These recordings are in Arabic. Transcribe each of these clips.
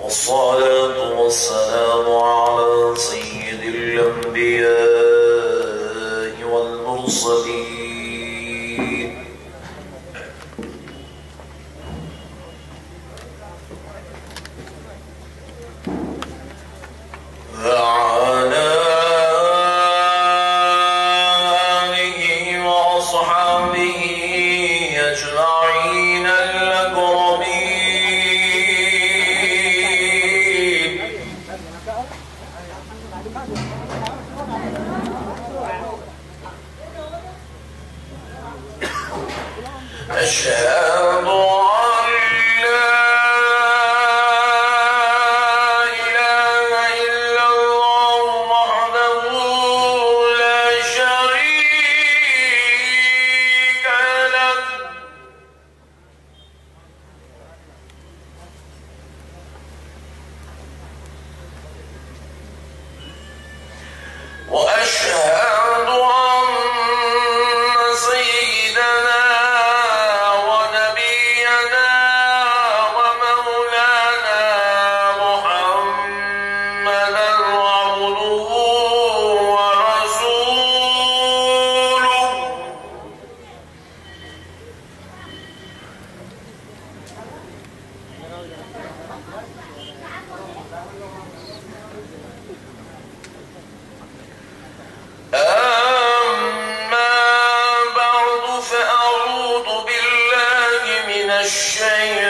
والصلاة والسلام على سيدنا الشهادة shame.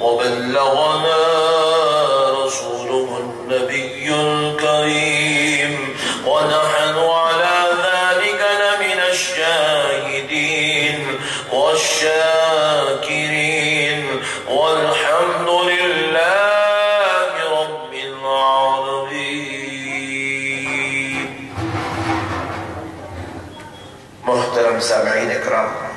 وبلغنا رسوله النبي الكريم ونحن على ذلك لمن الشاهدين والشاكرين والحمد لله رب العالمين. محترم سامعين اكرام